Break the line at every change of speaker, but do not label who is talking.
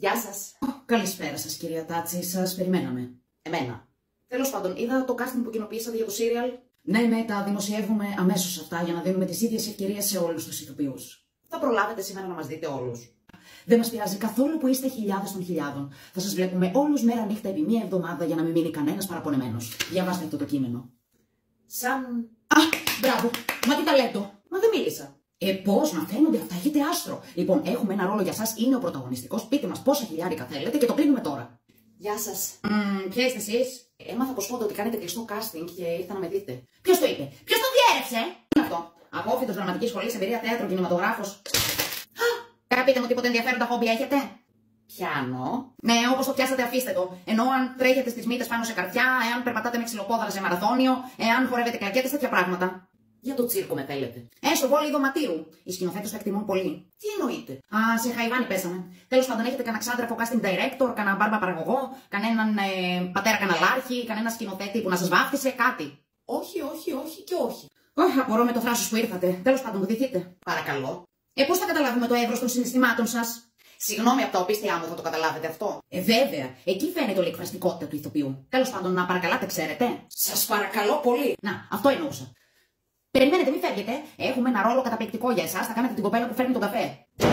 Γεια σας.
Καλησπέρα σας, κυρία Τάτσι. Σας περιμέναμε.
Εμένα. Τέλος πάντων, είδα το casting που κοινοποιήσατε για το serial.
Ναι, ναι, τα δημοσιεύουμε αμέσως αυτά για να δίνουμε τις ίδιες ευκαιρίες σε όλους τους ηθοποιούς.
Θα προλάβετε σήμερα να μας δείτε όλους.
Δεν μας πειράζει καθόλου που είστε χιλιάδες των χιλιάδων. Θα σας βλέπουμε όλους μέρα νύχτα επί μία εβδομάδα για να μην μείνει κανένας παραπονεμένος. Διαβάστε αυτό το κείμενο.
Σαν.
Α, μπράβο, μα τι ταλέντο.
Μα δεν μίλησα.
Ε, πώς να φαίνονται αυτά, έχετε άστρο. Λοιπόν, έχουμε ένα ρόλο για εσά, είναι ο πρωταγωνιστικός. Πείτε μας πόσα χιλιάρικα θέλετε και το κλείνουμε τώρα.
Γεια σας.
Μmm, ποια είστε εσείς;
Έμαθα πως πότε ότι κάνετε κλειστό casting και ήρθα να με δείτε.
Ποιος το είπε, Ποιος το διέρευσε; Τι είναι αυτό; Απόφυτος δραματικής σχολής, εμπειρία θέατρο, κινηματογράφος. Κάρα πείτε μου τίποτα ενδιαφέροντα χόμπι έχετε.
Πιάνω.
Ναι, όπως το πιάσατε, αφήστε το. Ενώ αν τρέχετε στις μύτες πάνω σε καρδιά, εάν περπατάτε με ξυλοπόδαρα σε μαραθώνιο, εάν χορεύετε κλακέτε, τέτοια πράγματα.
Για το τσίρκο με θέλετε.
Ε, στο βόλιο δωματίου. Οι σκηνοθέτες το εκτιμούν πολύ.
Τι εννοείτε;
Α, σε χαϊβάνι πέσαμε. Τέλος πάντων, έχετε κανένα ξάδερφο casting director, κανένα μπάρμπα παραγωγό, κανέναν ε, πατέρα καναλάρχη, κανένα σκηνοθέτη που να σας βάφτισε, κάτι.
Όχι, όχι, όχι και όχι.
Όχι, απορώ με το θράσος που ήρθατε. Τέλος πάντων, βοηθηθείτε.
Παρακαλώ.
Ε, πώς θα καταλάβουμε το εύρος των συναισθημάτων σας;
Συγγνώμη από τα οπίστια μου, θα το καταλάβετε αυτό.
Ε, βέβαια. Εκεί φαίνεται όλη η εκφραστικότητα του ηθοποιού. Τέλος πάντων, να παρακαλάτε, ξέρετε.
Σας παρακαλώ πολύ.
Να, αυτό εννοούσα. Περιμένετε, μην φεύγετε. Έχουμε ένα ρόλο καταπληκτικό για εσάς. Θα κάνετε την κοπέλα που φέρνει τον καφέ. Τζάμπα!